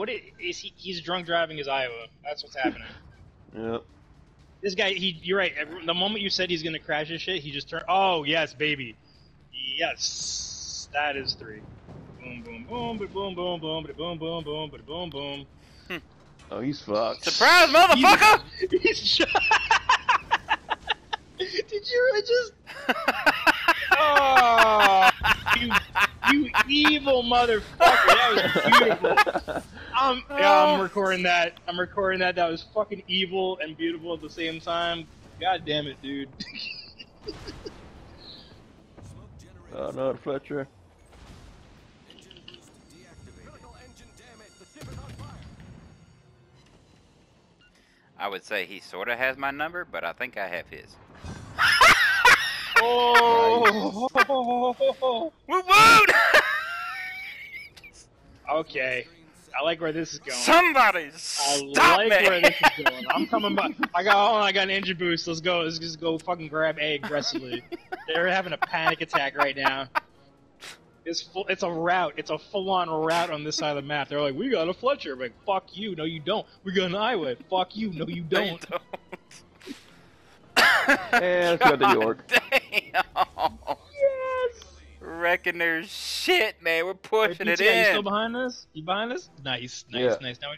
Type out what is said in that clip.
what i- is he? He's drunk driving his Iowa. That's what's happening. Yep. This guy, he, you're right. The moment you said he's gonna crash his shit, he just turned. Oh yes, baby. Yes, that is three. Boom, boom, boom, but boom, boom, boom, but boom, boom, boom, but boom, boom. Oh, he's fucked. Surprise, motherfucker! He's shot. Did you really just? Oh, you, you evil motherfucker! That was beautiful. Um, yeah, I'm recording that. I'm recording that. That was fucking evil and beautiful at the same time. God damn it, dude. oh no, Fletcher. I would say he sort of has my number, but I think I have his. oh. Woot woot! okay. I like where this is going. Somebody stop I like me! where this is going. I'm coming back. I got oh, I got an engine boost. Let's go. Let's just go fucking grab A aggressively. They're having a panic attack right now. It's full, it's a route. It's a full-on route on this side of the map. They're like, we got a Fletcher. I'm like, fuck you. No, you don't. We got an Iowa. Fuck you. No, you No, you don't. don't. And let's go to York. Damn! Yes. Wrecking their shit, man. We're pushing Hey, it PTI, you still behind us? You behind us? Nice, nice, Yeah. nice. Now we,